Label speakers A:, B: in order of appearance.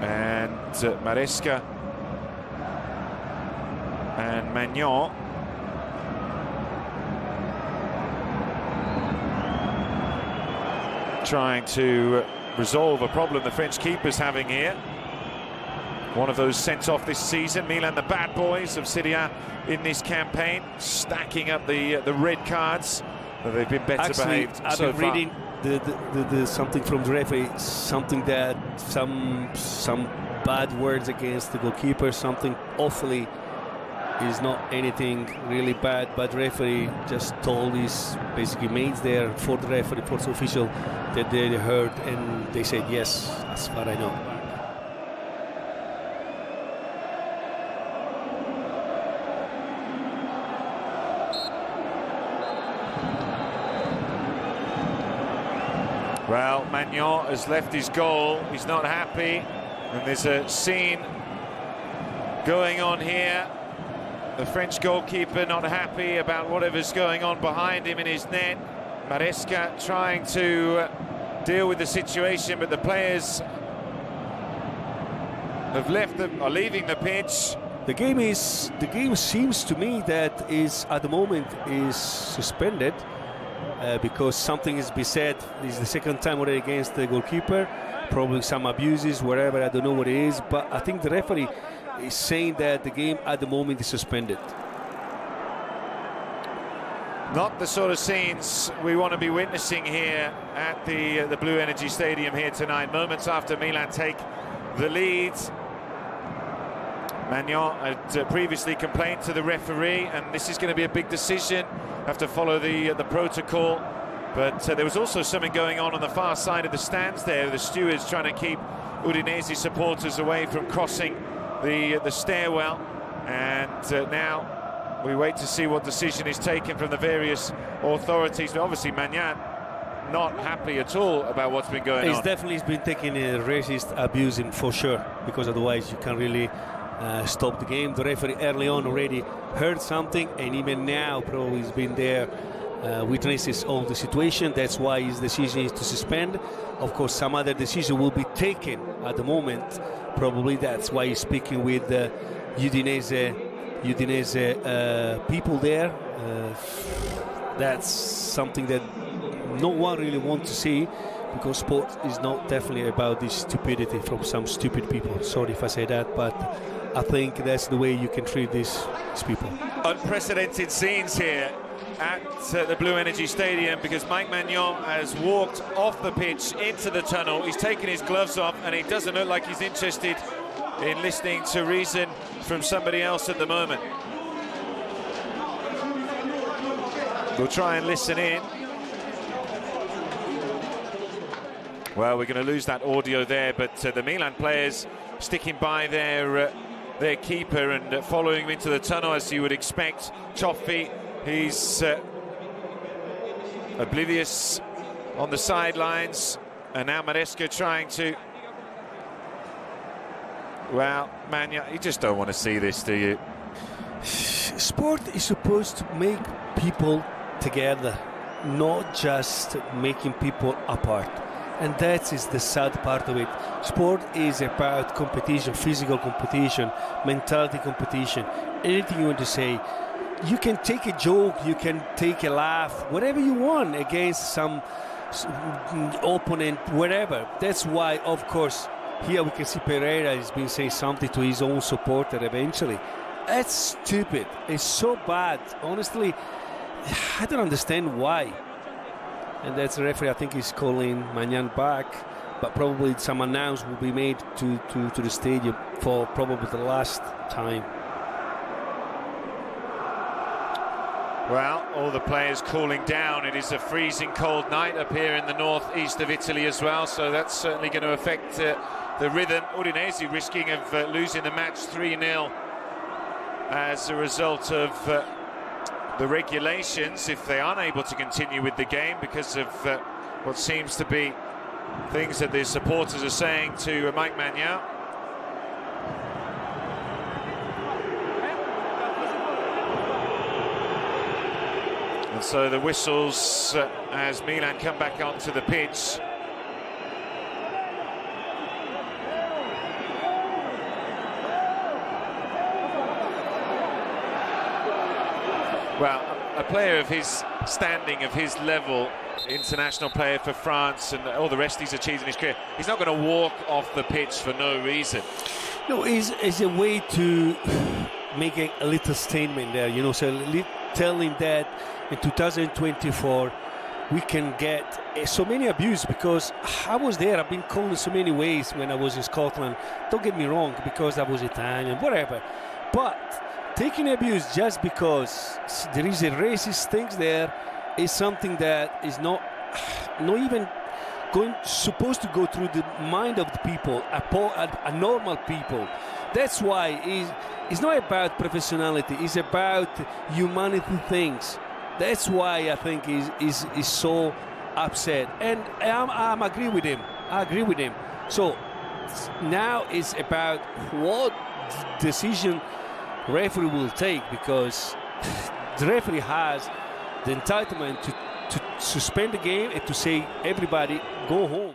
A: And uh, Maresca and Maignan trying to resolve a problem the French keeper's having here. One of those sent off this season. Milan, the bad boys of Serie A in this campaign, stacking up the uh, the red cards. They've been better
B: Actually,
A: behaved
B: I've
A: so
B: been
A: far.
B: reading the, the, the, the something from the referee, something that some some bad words against the goalkeeper, something awfully is not anything really bad, but referee just told his basically mates there for the referee, for the official that they heard and they said yes, as far I know.
A: Well, Maignan has left his goal. He's not happy. And there's a scene going on here. The French goalkeeper not happy about whatever's going on behind him in his net. Maresca trying to deal with the situation, but the players have left them, are leaving the pitch.
B: The game is the game seems to me that is at the moment is suspended uh, because something is be said. This is the second time already against the goalkeeper. Probably some abuses, whatever. I don't know what it is, but I think the referee is saying that the game at the moment is suspended.
A: Not the sort of scenes we want to be witnessing here at the uh, the Bluenergy Stadium here tonight. Moments after Milan take the lead. Maignan had uh, previously complained to the referee, and this is going to be a big decision. Have to follow the uh, the protocol. But uh, there was also something going on on the far side of the stands there. The stewards trying to keep Udinese supporters away from crossing the the stairwell, and uh, now we wait to see what decision is taken from the various authorities. But obviously, Maignan not happy at all about what's been going
B: He's
A: on.
B: He's definitely been taking a racist abusing for sure, because otherwise you can't really uh, stop the game. The referee early on already heard something, and even now probably he's been there, uh, witnesses of the situation. That's why his decision is to suspend. Of course, some other decision will be taken at the moment. Probably that's why he's speaking with uh, Udinese, Udinese uh, people there. Uh, that's something that no one really wants to see because sport is not definitely about this stupidity from some stupid people. Sorry if I say that, but I think that's the way you can treat these, these people.
A: Unprecedented scenes here at uh, the Bluenergy Stadium because Mike Maignan has walked off the pitch into the tunnel. He's taken his gloves off and he doesn't look like he's interested in listening to reason from somebody else at the moment. We'll try and listen in. Well, we're going to lose that audio there, but uh, the Milan players sticking by their uh, their keeper and uh, following him into the tunnel as you would expect. Cioffi, he's uh, oblivious on the sidelines, and now Maresca trying to. Well, man, you just don't want to see this, do you?
B: Sport is supposed to make people together, not just making people apart. And that is the sad part of it. Sport is about competition, physical competition, mentality competition, anything you want to say. You can take a joke, you can take a laugh, whatever you want against some mm, opponent, whatever. That's why, of course, here we can see Pereyra has been saying something to his own supporter eventually. That's stupid. It's so bad. Honestly, I don't understand why. And that's the referee, I think, is calling Maignan back. But probably some announcement will be made to, to, to the stadium for probably the last time.
A: Well, all the players cooling down. It is a freezing cold night up here in the northeast of Italy as well, so that's certainly going to affect uh, the rhythm. Udinese risking of uh, losing the match 3 0 as a result of uh, the regulations if they aren't able to continue with the game because of uh, what seems to be things that the supporters are saying to uh, Mike Maignan. And so the whistles uh, as Milan come back onto the pitch. A player of his standing, of his level, international player for France and all the rest he's achieved in his career, he's not going to walk off the pitch for no reason.
B: No, it's, it's a way to make a, a little statement there, you know, so telling that in 2024 we can get eh, so many abuse because I was there. I've been called in so many ways when I was in Scotland. Don't get me wrong, because I was Italian, whatever. But taking abuse just because there is a racist thing there is something that is not not even going supposed to go through the mind of the people, a, a, a normal people. That's why it's, it's not about professionality. It's about humanity things. That's why I think he's, he's, he's so upset. And I'm, I'm agree with him. I agree with him. So now it's about what decision referee will take because the referee has the entitlement to, to suspend the game and to say everybody go home.